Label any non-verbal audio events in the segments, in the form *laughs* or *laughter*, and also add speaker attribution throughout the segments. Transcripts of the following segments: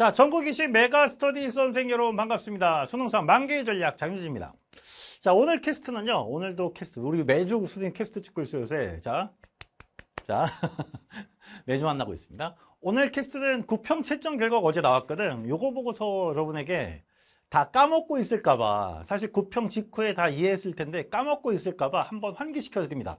Speaker 1: 자, 전국에 계신 메가스터디 수험생 여러분 반갑습니다. 수능상 만개의 전략 장영진입니다. 자, 오늘 캐스트는요. 오늘도 캐스트. 우리 매주 수능 캐스트 찍고 있어요, 요새. 자, 자, *laughs* 매주 만나고 있습니다. 오늘 캐스트는 구평 채점 결과가 어제 나왔거든. 요거 보고서 여러분에게 다 까먹고 있을까봐 사실 구평 직후에 다 이해했을 텐데 까먹고 있을까봐 한번 환기시켜 드립니다.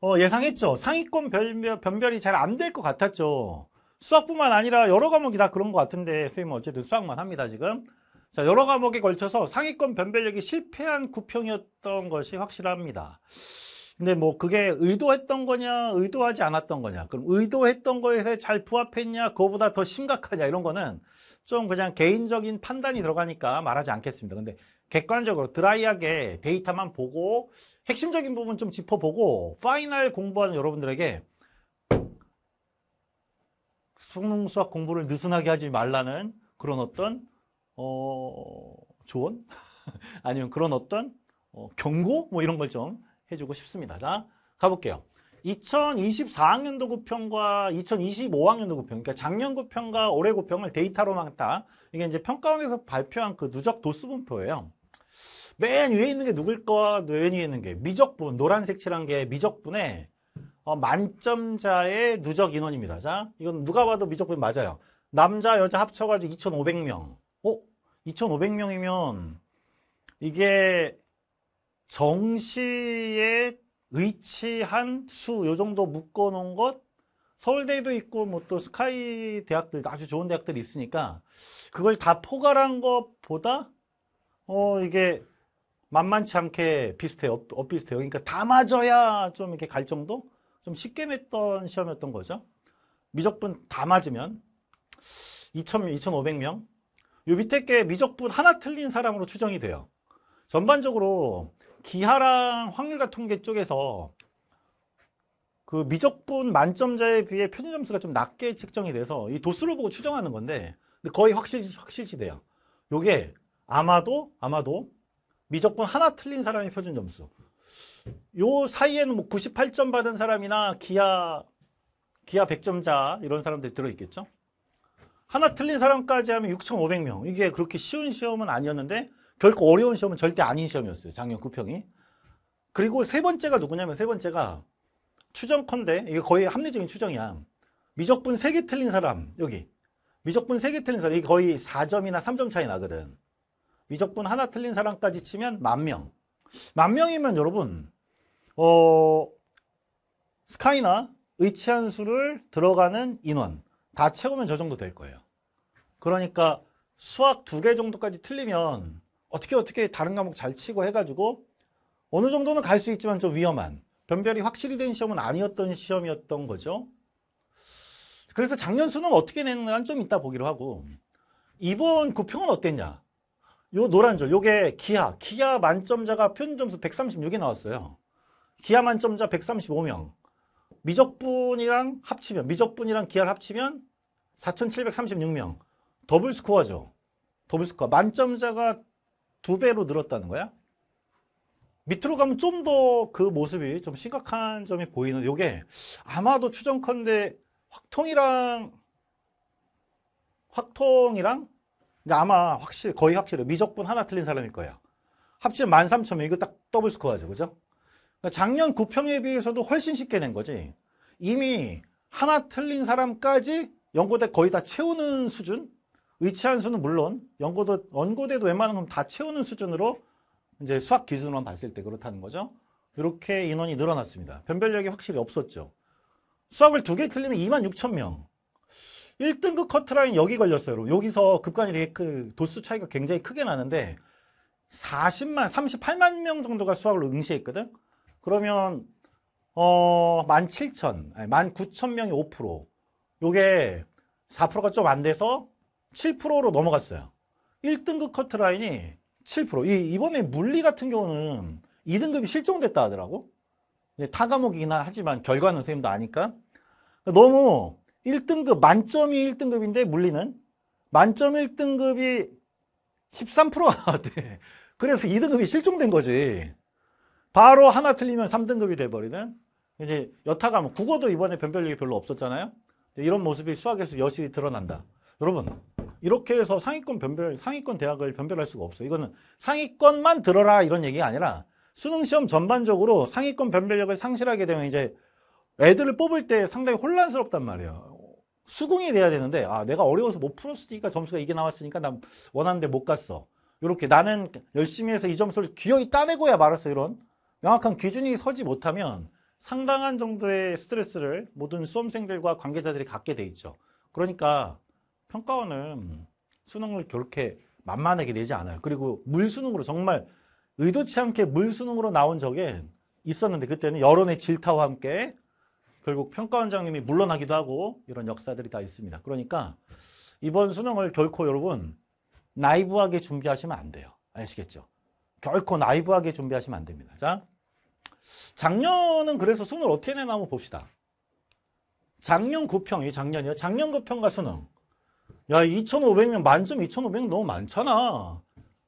Speaker 1: 어, 예상했죠. 상위권 변별, 변별이 잘 안 될 것 같았죠. 수학뿐만 아니라 여러 과목이 다 그런 것 같은데 선생님은 어쨌든 수학만 합니다 지금. 자 여러 과목에 걸쳐서 상위권 변별력이 실패한 구평이었던 것이 확실합니다. 근데 뭐 그게 의도했던 거냐 의도하지 않았던 거냐 그럼 의도했던 거에 잘 부합했냐 그거보다 더 심각하냐 이런 거는 좀 그냥 개인적인 판단이 들어가니까 말하지 않겠습니다. 근데 객관적으로 드라이하게 데이터만 보고 핵심적인 부분 좀 짚어보고 파이널 공부하는 여러분들에게 수능 수학 공부를 느슨하게 하지 말라는 그런 어떤 어, 조언 *laughs* 아니면 그런 어떤 어, 경고 뭐 이런 걸 좀 해주고 싶습니다. 자 가볼게요. 2024학년도 구평과 2025학년도 구평, 그러니까 작년 구평과 올해 구평을 데이터로만 딱 이게 이제 평가원에서 발표한 그 누적 도수 분표예요. 맨 위에 있는 게 누굴까? 맨 위에 있는 게 미적분, 노란색 칠한 게 미적분에 어, 만점자의 누적 인원입니다. 자, 이건 누가 봐도 미적분 맞아요. 남자, 여자 합쳐가지고 2,500명. 어? 2,500명이면 이게 정시에 의치한 수, 요 정도 묶어놓은 것 서울대도 있고 뭐 또 스카이 대학들 아주 좋은 대학들이 있으니까 그걸 다 포괄한 것보다 어 이게 만만치 않게 비슷해요. 엇비슷해요. 그러니까 다 맞아야 좀 이렇게 갈 정도? 좀 쉽게 냈던 시험이었던 거죠. 미적분 다 맞으면 2,000명, 2,500명. 요 밑에 게 미적분 하나 틀린 사람으로 추정이 돼요. 전반적으로 기하랑 확률과 통계 쪽에서 그 미적분 만점자에 비해 표준 점수가 좀 낮게 책정이 돼서 이 도수를 보고 추정하는 건데 거의 확실, 확실시 돼요. 요게 아마도, 아마도 미적분 하나 틀린 사람의 표준 점수. 요 사이에는 뭐 98점 받은 사람이나 기아 기아 100점자 이런 사람들이 들어있겠죠. 하나 틀린 사람까지 하면 6,500명. 이게 그렇게 쉬운 시험은 아니었는데 결코 어려운 시험은 절대 아닌 시험이었어요. 작년 구평이. 그리고 세 번째가 누구냐면 세 번째가 추정컨대 이게 거의 합리적인 추정이야. 미적분 3개 틀린 사람 여기 미적분 3개 틀린 사람 이게 거의 4점이나 3점 차이 나거든. 미적분 하나 틀린 사람까지 치면 만 명. 만 명이면 여러분 어, 스카이나 의치한 수를 들어가는 인원 다 채우면 저 정도 될 거예요. 그러니까 수학 두 개 정도까지 틀리면 어떻게 어떻게 다른 과목 잘 치고 해가지고 어느 정도는 갈 수 있지만 좀 위험한 변별이 확실히 된 시험은 아니었던 시험이었던 거죠. 그래서 작년 수능 어떻게 냈는가는 좀 이따 보기로 하고 이번 구평은 어땠냐? 요 노란 줄, 요게 기하, 기하 만점자가 표준 점수 136이 나왔어요. 기하 만점자 135명. 미적분이랑 합치면, 미적분이랑 기하를 합치면 4,736명. 더블 스코어죠. 더블 스코어. 만점자가 두 배로 늘었다는 거야. 밑으로 가면 좀 더 그 모습이 좀 심각한 점이 보이는 요게 아마도 추정컨대 확통이랑 확통이랑 아마 확실 거의 확실해 미적분 하나 틀린 사람일 거예요. 합치면 13,000명 이거 딱 더블 스코어죠. 그죠? 그러니까 작년 구평에 비해서도 훨씬 쉽게 낸 거지. 이미 하나 틀린 사람까지 연고대 거의 다 채우는 수준 의치한 수는 물론 연고도 원고대도 웬만한 건 다 채우는 수준으로 이제 수학 기준으로만 봤을 때 그렇다는 거죠. 이렇게 인원이 늘어났습니다. 변별력이 확실히 없었죠. 수학을 두 개 틀리면 2만 6천 명. 1등급 커트라인 여기 걸렸어요. 여러분. 여기서 급간이 되게 그 도수 차이가 굉장히 크게 나는데 40만, 38만 명 정도가 수학을 응시했거든. 그러면 어, 17,000, 아니, 19,000명이 5%. 요게 4%가 좀 안 돼서 7%로 넘어갔어요. 1등급 커트라인이 7%. 이, 이번에 물리 같은 경우는 2등급이 실종됐다 하더라고. 타 과목이긴 하지만 결과는 선생님도 아니까. 너무 1등급, 만점이 1등급인데 물리는 만점 1등급이 13%가 나왔대. 그래서 2등급이 실종된 거지. 바로 하나 틀리면 3등급이 돼버리는 이제 여타 과목, 국어도 이번에 변별력이 별로 없었잖아요. 이런 모습이 수학에서 여실히 드러난다. 여러분, 이렇게 해서 상위권 변별, 상위권 대학을 변별할 수가 없어요. 이거는 상위권만 들어라 이런 얘기가 아니라 수능 시험 전반적으로 상위권 변별력을 상실하게 되면 이제 애들을 뽑을 때 상당히 혼란스럽단 말이에요. 수긍이 돼야 되는데, 아, 내가 어려워서 못 풀었으니까 점수가 이게 나왔으니까 난 원하는 데 못 갔어. 이렇게 나는 열심히 해서 이 점수를 기어이 따내고야 말았어. 이런 명확한 기준이 서지 못하면 상당한 정도의 스트레스를 모든 수험생들과 관계자들이 갖게 돼 있죠. 그러니까 평가원은 수능을 그렇게 만만하게 내지 않아요. 그리고 물수능으로 정말 의도치 않게 물수능으로 나온 적에 있었는데 그때는 여론의 질타와 함께 결국 평가원장님이 물러나기도 하고 이런 역사들이 다 있습니다. 그러니까 이번 수능을 결코 여러분 나이브하게 준비하시면 안 돼요. 아시겠죠? 결코 나이브하게 준비하시면 안 됩니다. 자, 작년은 그래서 수능을 어떻게 내나 한번 봅시다. 작년 9평이 작년이요. 작년 9평과 수능. 야, 2,500명, 만점 2,500명 너무 많잖아.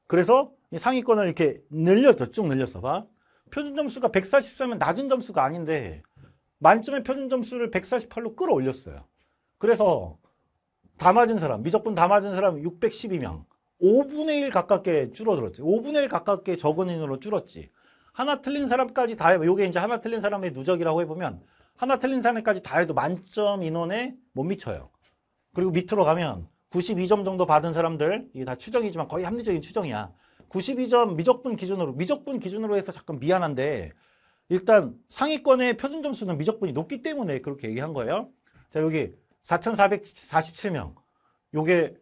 Speaker 1: 그래서 상위권을 이렇게 늘렸죠. 쭉 늘렸어. 봐. 표준 점수가 144면 낮은 점수가 아닌데 만점의 표준 점수를 148로 끌어올렸어요. 그래서 다 맞은 사람, 미적분 다 맞은 사람 612명. 5분의 1 가깝게 줄어들었지. 5분의 1 가깝게 적은 인으로 줄었지. 하나 틀린 사람까지 다. 요게 이제 하나 틀린 사람의 누적이라고 해보면 하나 틀린 사람까지 다 해도 만점 인원에 못 미쳐요. 그리고 밑으로 가면 92점 정도 받은 사람들, 이게 다 추정이지만 거의 합리적인 추정이야. 92점 미적분 기준으로, 미적분 기준으로 해서 잠깐 미안한데, 일단 상위권의 표준 점수는 미적분이 높기 때문에 그렇게 얘기한 거예요. 자, 여기 4,447명. 요게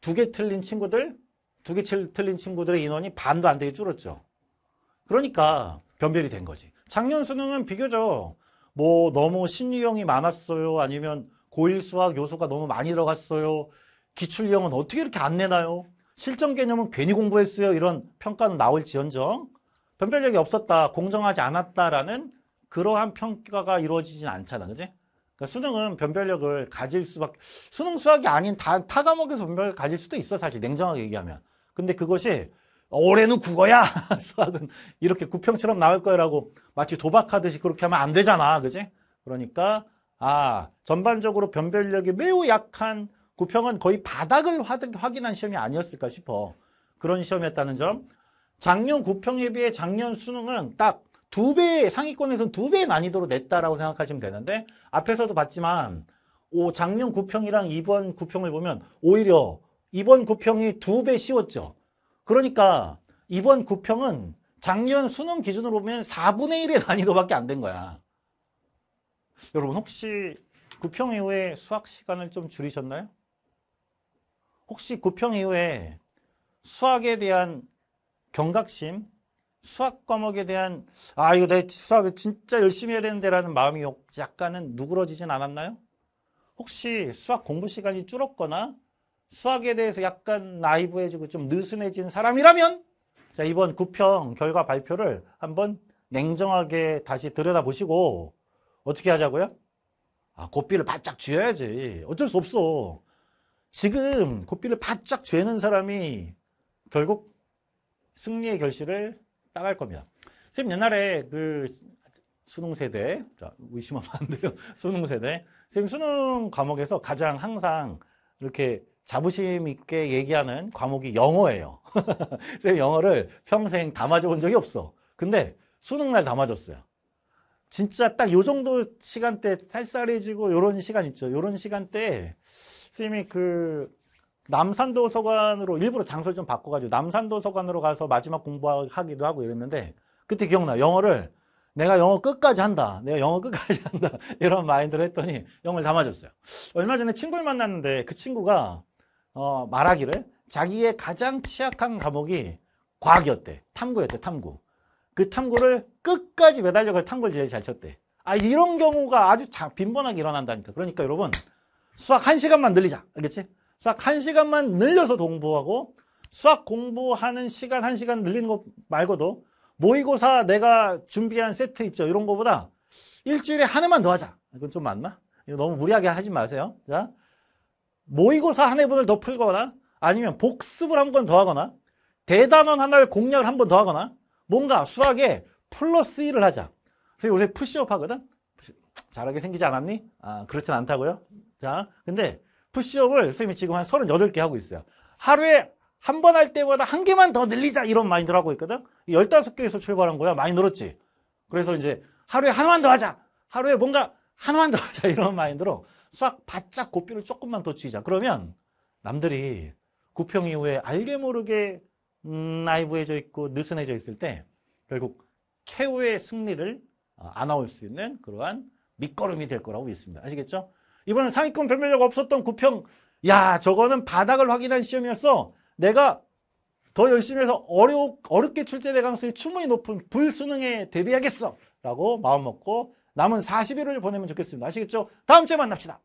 Speaker 1: 두 개 틀린 친구들, 두 개 틀린 친구들의 인원이 반도 안 되게 줄었죠. 그러니까 변별이 된 거지. 작년 수능은 비교적 뭐 너무 심리형이 많았어요. 아니면 고1 수학 요소가 너무 많이 들어갔어요. 기출형은 어떻게 이렇게 안 내나요? 실전 개념은 괜히 공부했어요. 이런 평가는 나올지언정 변별력이 없었다, 공정하지 않았다라는 그러한 평가가 이루어지진 않잖아. 그지? 그러니까 수능은 변별력을 가질 수밖에, 수능 수학이 아닌 다, 타 과목에서 변별을 가질 수도 있어. 사실 냉정하게 얘기하면. 근데 그것이 올해는 국어야. *laughs* 수학은 이렇게 구평처럼 나올 거라고 마치 도박하듯이 그렇게 하면 안 되잖아. 그지? 그러니까 아, 전반적으로 변별력이 매우 약한 구평은 거의 바닥을 확인한 시험이 아니었을까 싶어. 그런 시험이었다는 점. 작년 구평에 비해 작년 수능은 딱 두 배, 상위권에서는 두 배의 난이도로 냈다라고 생각하시면 되는데, 앞에서도 봤지만, 오, 작년 구평이랑 이번 구평을 보면, 오히려 이번 구평이 두 배 쉬웠죠. 그러니까, 이번 구평은 작년 수능 기준으로 보면 4분의 1의 *laughs* 난이도밖에 안 된 거야. 여러분 혹시 구평 이후에 수학 시간을 좀 줄이셨나요? 혹시 구평 이후에 수학에 대한 경각심, 수학 과목에 대한 아 이거 내 수학을 진짜 열심히 해야 되는데 라는 마음이 약간은 누그러지진 않았나요? 혹시 수학 공부 시간이 줄었거나 수학에 대해서 약간 나이브해지고 좀 느슨해진 사람이라면 자 이번 구평 결과 발표를 한번 냉정하게 다시 들여다보시고 어떻게 하자고요? 아, 고삐를 바짝 쥐어야지. 어쩔 수 없어. 지금 고삐를 바짝 쥐는 사람이 결국 승리의 결실을 따갈 겁니다. 선생님 옛날에 그 수능 세대, 자, 의심하면 안 돼요. *laughs* 수능 세대. 선생님 수능 과목에서 가장 항상 이렇게 자부심 있게 얘기하는 과목이 영어예요. *laughs* 선생님 영어를 평생 다 맞아본 적이 없어. 근데 수능 날 다 맞았어요. 진짜 딱 요 정도 시간대 쌀쌀해지고 요런 시간 있죠. 요런 시간대에 선생님이 그 남산도서관으로 일부러 장소를 좀 바꿔가지고 남산도서관으로 가서 마지막 공부하기도 하고 이랬는데 그때 기억나. 영어를 내가 영어 끝까지 한다. 내가 영어 끝까지 *laughs* 한다. 이런 마인드를 했더니 영어를 다 맞았어요. 얼마 전에 친구를 만났는데 그 친구가 어, 말하기를 자기의 가장 취약한 과목이 과학이었대. 탐구였대, 탐구. 그 탐구를 끝까지 매달려가 탐구를 제일 잘 쳤대. 아, 이런 경우가 아주 빈번하게 일어난다니까. 그러니까 여러분, 수학 한시간만 늘리자. 알겠지? 수학 한시간만 늘려서 공부하고, 수학 공부하는 시간 한시간 늘리는 것 말고도, 모의고사 내가 준비한 세트 있죠. 이런 거보다 일주일에 한 해만 더 하자. 이건 좀 맞나? 이거 너무 무리하게 하지 마세요. 자, 모의고사 한 해분을 더 풀거나, 아니면 복습을 한 번 더 하거나, 대단원 하나를 공략을 한 번 더 하거나, 뭔가 수학에 플러스 1을 하자. 그래서 요새 푸시업 하거든? 잘하게 생기지 않았니? 아, 그렇진 않다고요? 자, 근데 푸시업을 선생님이 지금 한 38개 하고 있어요. 하루에 한 번 할 때보다 한 개만 더 늘리자 이런 마인드를 하고 있거든. 15개에서 출발한 거야. 많이 늘었지. 그래서 이제 하루에 하나만 더 하자. 하루에 뭔가 하나만 더 하자 이런 마인드로 싹 바짝 고삐를 조금만 더 치자. 그러면 남들이 구평 이후에 알게 모르게 음, 나이브해져 있고 느슨해져 있을 때 결국 최후의 승리를 어, 안아올 수 있는 그러한 밑거름이 될 거라고 믿습니다. 아시겠죠? 이번엔 상위권 변별력 없었던 구평 야 저거는 바닥을 확인한 시험이었어. 내가 더 열심히 해서 어려, 어렵게 출제될 가능성이 충분히 높은 불수능에 대비하겠어. 라고 마음 먹고 남은 40일을 보내면 좋겠습니다. 아시겠죠? 다음 주에 만납시다.